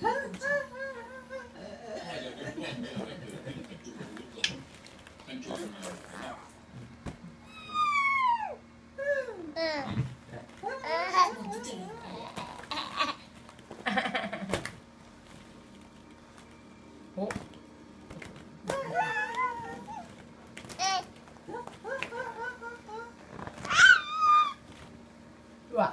お。うわ。